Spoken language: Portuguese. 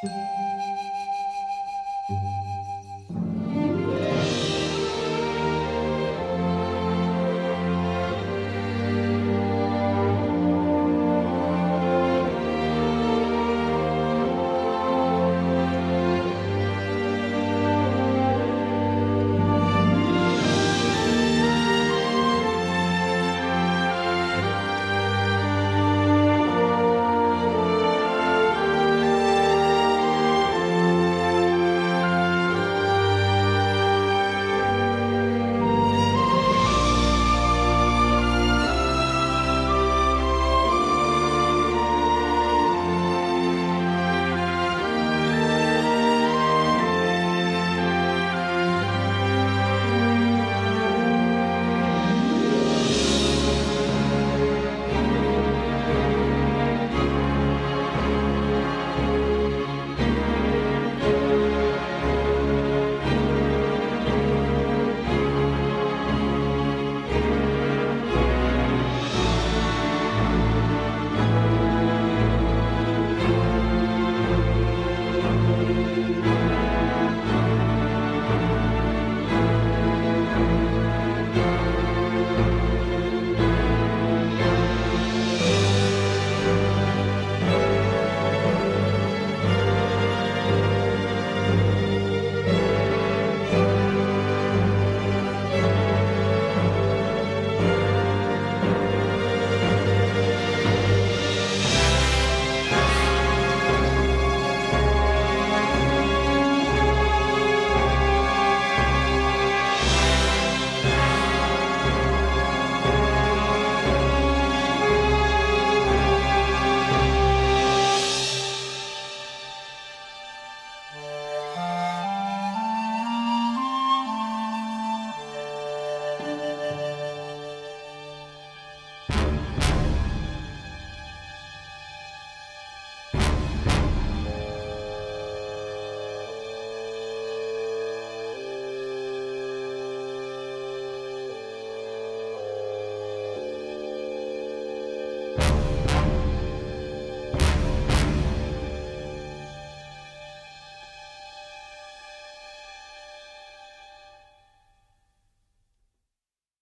Música